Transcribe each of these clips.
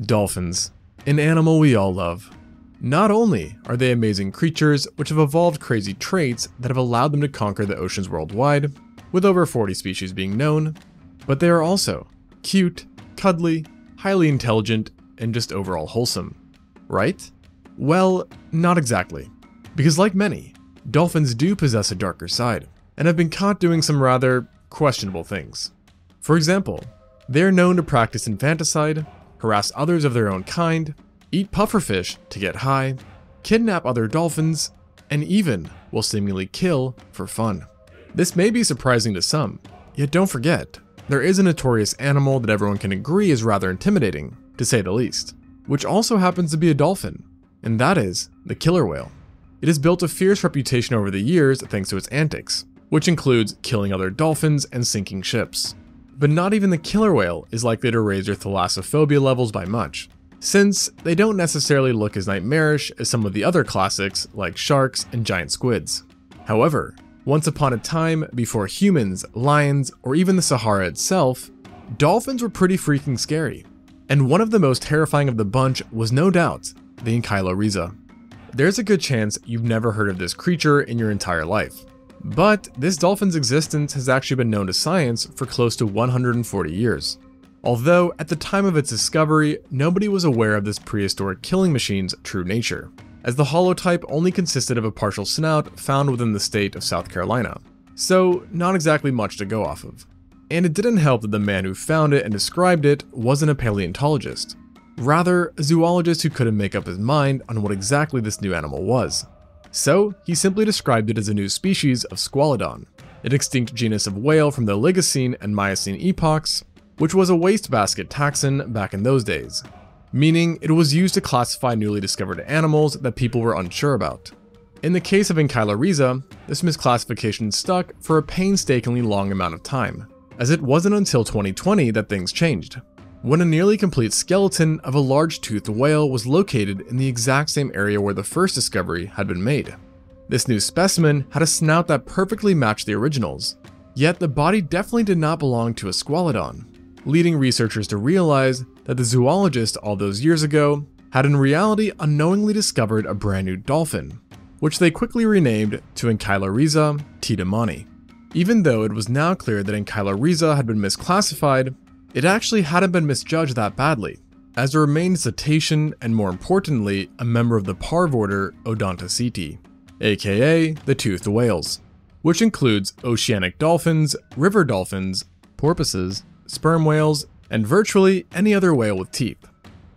Dolphins, an animal we all love. Not only are they amazing creatures which have evolved crazy traits that have allowed them to conquer the oceans worldwide, with over 40 species being known, but they are also cute, cuddly, highly intelligent, and just overall wholesome. Right? Well, not exactly. Because like many, dolphins do possess a darker side, and have been caught doing some rather questionable things. For example, they are known to practice infanticide, harass others of their own kind, eat pufferfish to get high, kidnap other dolphins, and even will seemingly kill for fun. This may be surprising to some, yet don't forget, there is a notorious animal that everyone can agree is rather intimidating, to say the least, which also happens to be a dolphin, and that is the killer whale. It has built a fierce reputation over the years thanks to its antics, which includes killing other dolphins and sinking ships but not even the killer whale is likely to raise your thalassophobia levels by much, since they don't necessarily look as nightmarish as some of the other classics like sharks and giant squids. However, once upon a time, before humans, lions, or even the Sahara itself, dolphins were pretty freaking scary. And one of the most terrifying of the bunch was no doubt the Ankylorhiza. There's a good chance you've never heard of this creature in your entire life. But this dolphin's existence has actually been known to science for close to 140 years. Although, at the time of its discovery, nobody was aware of this prehistoric killing machine's true nature, as the holotype only consisted of a partial snout found within the state of South Carolina. So, not exactly much to go off of. And it didn't help that the man who found it and described it wasn't a paleontologist. Rather, a zoologist who couldn't make up his mind on what exactly this new animal was. So, he simply described it as a new species of Squalodon, an extinct genus of whale from the Oligocene and Miocene epochs, which was a wastebasket taxon back in those days, meaning it was used to classify newly discovered animals that people were unsure about. In the case of Ankylorhiza, this misclassification stuck for a painstakingly long amount of time, as it wasn't until 2020 that things changed when a nearly complete skeleton of a large-toothed whale was located in the exact same area where the first discovery had been made. This new specimen had a snout that perfectly matched the originals, yet the body definitely did not belong to a squalodon, leading researchers to realize that the zoologist all those years ago had in reality unknowingly discovered a brand new dolphin, which they quickly renamed to Ankylorhiza tiedemani. Even though it was now clear that Ankylorhiza had been misclassified, it actually hadn't been misjudged that badly, as it remained cetacean and more importantly, a member of the parvorder Odontoceti, aka the toothed whales, which includes oceanic dolphins, river dolphins, porpoises, sperm whales, and virtually any other whale with teeth.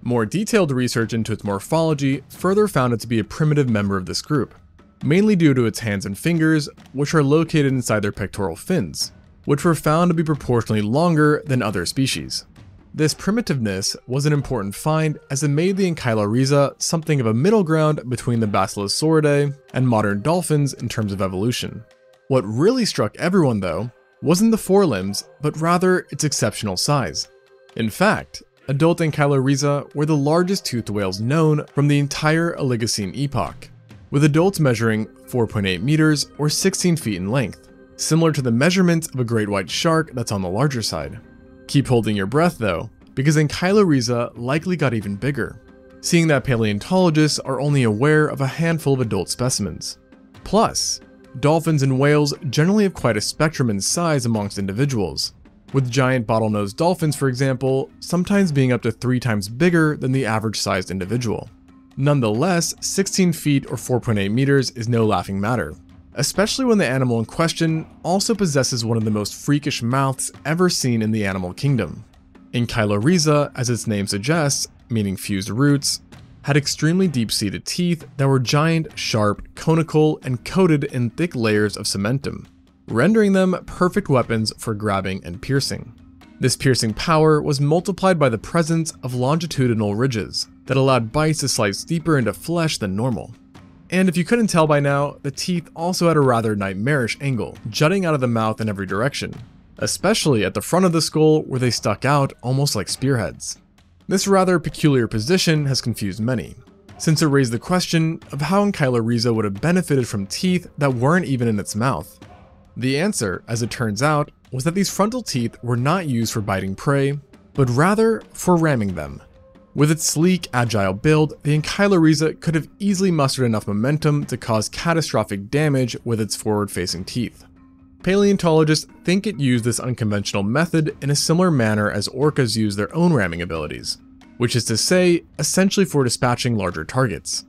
More detailed research into its morphology further found it to be a primitive member of this group, mainly due to its hands and fingers, which are located inside their pectoral fins, which were found to be proportionally longer than other species. This primitiveness was an important find as it made the Ankylorhiza something of a middle ground between the Basilosauridae and modern dolphins in terms of evolution. What really struck everyone though wasn't the forelimbs, but rather its exceptional size. In fact, adult Ankylorhiza were the largest toothed whales known from the entire Oligocene epoch, with adults measuring 4.8 meters or 16 feet in length similar to the measurement of a great white shark that's on the larger side. Keep holding your breath though, because Ankylorhiza likely got even bigger, seeing that paleontologists are only aware of a handful of adult specimens. Plus, dolphins and whales generally have quite a spectrum in size amongst individuals, with giant bottlenose dolphins, for example, sometimes being up to three times bigger than the average sized individual. Nonetheless, 16 feet or 4.8 meters is no laughing matter, especially when the animal in question also possesses one of the most freakish mouths ever seen in the animal kingdom. Ankylorhiza, as its name suggests, meaning fused roots, had extremely deep-seated teeth that were giant, sharp, conical, and coated in thick layers of cementum, rendering them perfect weapons for grabbing and piercing. This piercing power was multiplied by the presence of longitudinal ridges that allowed bites to slice deeper into flesh than normal. And if you couldn't tell by now, the teeth also had a rather nightmarish angle, jutting out of the mouth in every direction, especially at the front of the skull where they stuck out almost like spearheads. This rather peculiar position has confused many, since it raised the question of how Ankylorhiza would have benefited from teeth that weren't even in its mouth. The answer, as it turns out, was that these frontal teeth were not used for biting prey, but rather for ramming them. With its sleek, agile build, the Ankylorhiza could have easily mustered enough momentum to cause catastrophic damage with its forward-facing teeth. Paleontologists think it used this unconventional method in a similar manner as orcas use their own ramming abilities, which is to say, essentially for dispatching larger targets.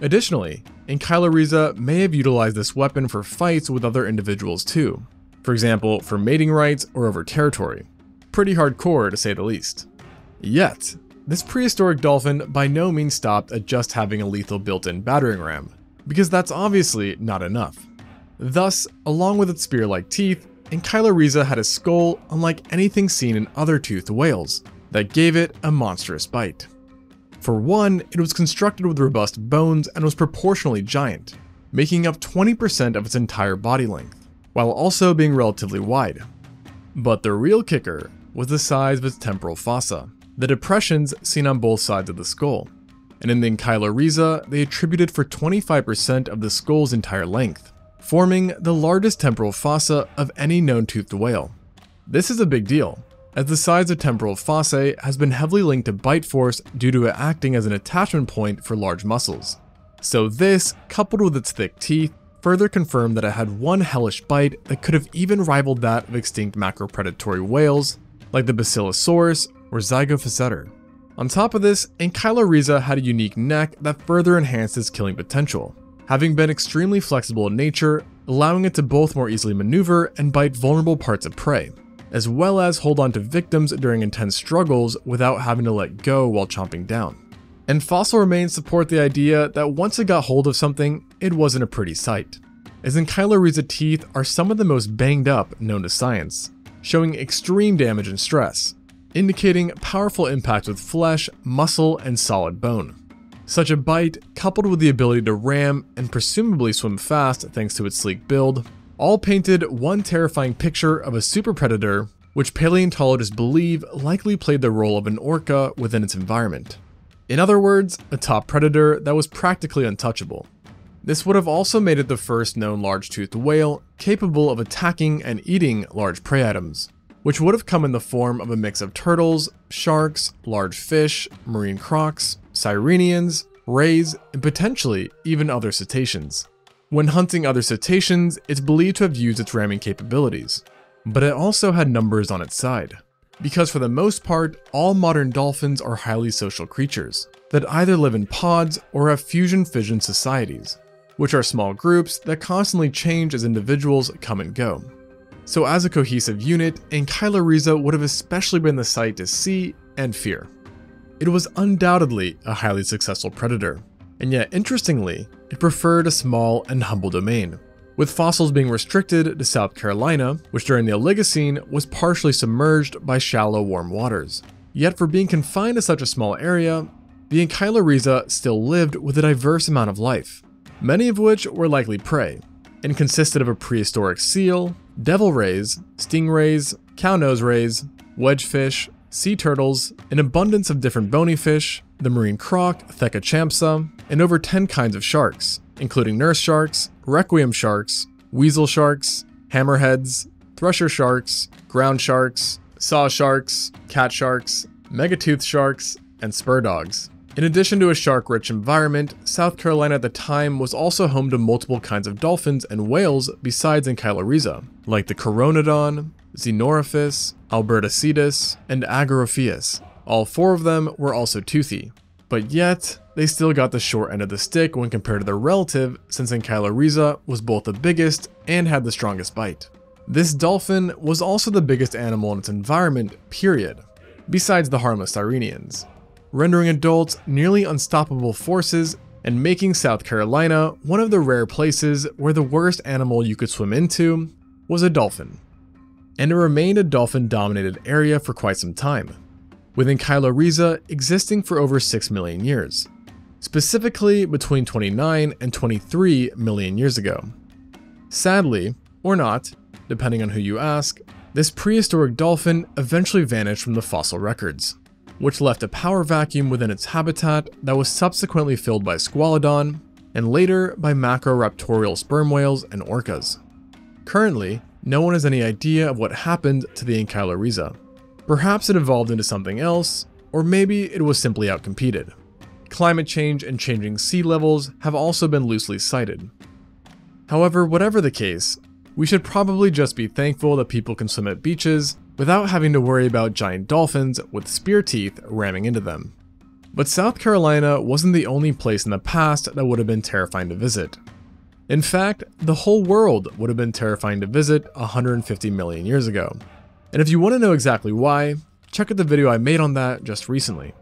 Additionally, Ankylorhiza may have utilized this weapon for fights with other individuals too, for example, for mating rights or over territory. Pretty hardcore to say the least. Yet, this prehistoric dolphin by no means stopped at just having a lethal built-in battering ram, because that's obviously not enough. Thus, along with its spear-like teeth, Ankylorhiza had a skull unlike anything seen in other toothed whales, that gave it a monstrous bite. For one, it was constructed with robust bones and was proportionally giant, making up 20% of its entire body length, while also being relatively wide. But the real kicker was the size of its temporal fossa, the depressions seen on both sides of the skull. And in the Ankylorhiza, they attributed for 25% of the skull's entire length, forming the largest temporal fossa of any known toothed whale. This is a big deal, as the size of temporal fossae has been heavily linked to bite force due to it acting as an attachment point for large muscles. So this, coupled with its thick teeth, further confirmed that it had one hellish bite that could have even rivaled that of extinct macropredatory whales, like the Basilosaurus or Zygophyseter. On top of this, Ankylorhiza had a unique neck that further enhanced its killing potential, having been extremely flexible in nature, allowing it to both more easily maneuver and bite vulnerable parts of prey, as well as hold on to victims during intense struggles without having to let go while chomping down. And fossil remains support the idea that once it got hold of something, it wasn't a pretty sight, as Ankylorhiza teeth are some of the most banged up known to science, showing extreme damage and stress, indicating powerful impact with flesh, muscle, and solid bone. Such a bite, coupled with the ability to ram and presumably swim fast thanks to its sleek build, all painted one terrifying picture of a super predator, which paleontologists believe likely played the role of an orca within its environment. In other words, a top predator that was practically untouchable. This would have also made it the first known large-toothed whale capable of attacking and eating large prey items, which would have come in the form of a mix of turtles, sharks, large fish, marine crocs, sirenians, rays, and potentially even other cetaceans. When hunting other cetaceans, it's believed to have used its ramming capabilities, but it also had numbers on its side. Because for the most part, all modern dolphins are highly social creatures that either live in pods or have fusion fission societies, which are small groups that constantly change as individuals come and go. So as a cohesive unit, Ankylorhiza would have especially been the sight to see and fear. It was undoubtedly a highly successful predator, and yet interestingly, it preferred a small and humble domain, with fossils being restricted to South Carolina, which during the Oligocene was partially submerged by shallow warm waters. Yet for being confined to such a small area, the Ankylorhiza still lived with a diverse amount of life, many of which were likely prey, and consisted of a prehistoric seal, devil rays, stingrays, cow nose rays, wedgefish, sea turtles, an abundance of different bony fish, the marine croc, Thecachampsa, and over 10 kinds of sharks, including nurse sharks, requiem sharks, weasel sharks, hammerheads, thresher sharks, ground sharks, saw sharks, cat sharks, megatooth sharks, and spur dogs. In addition to a shark-rich environment, South Carolina at the time was also home to multiple kinds of dolphins and whales besides Ankylorhiza, like the Chironodon, Xenorophus, Albertocetus, and Agorophius. All four of them were also toothy, but yet they still got the short end of the stick when compared to their relative since Ankylorhiza was both the biggest and had the strongest bite. This dolphin was also the biggest animal in its environment, period, besides the harmless Sirenians, rendering adults nearly unstoppable forces and making South Carolina one of the rare places where the worst animal you could swim into was a dolphin and it remained a dolphin-dominated area for quite some time, with Ankylorhiza existing for over 6 million years, specifically between 29 and 23 million years ago. Sadly, or not, depending on who you ask, this prehistoric dolphin eventually vanished from the fossil records, which left a power vacuum within its habitat that was subsequently filled by Squalodon, and later by macroraptorial sperm whales and orcas. Currently, no one has any idea of what happened to the Ankylorhiza. Perhaps it evolved into something else, or maybe it was simply outcompeted. Climate change and changing sea levels have also been loosely cited. However, whatever the case, we should probably just be thankful that people can swim at beaches without having to worry about giant dolphins with spear teeth ramming into them. But South Carolina wasn't the only place in the past that would have been terrifying to visit. In fact, the whole world would have been terrifying to visit 150 million years ago. And if you want to know exactly why, check out the video I made on that just recently.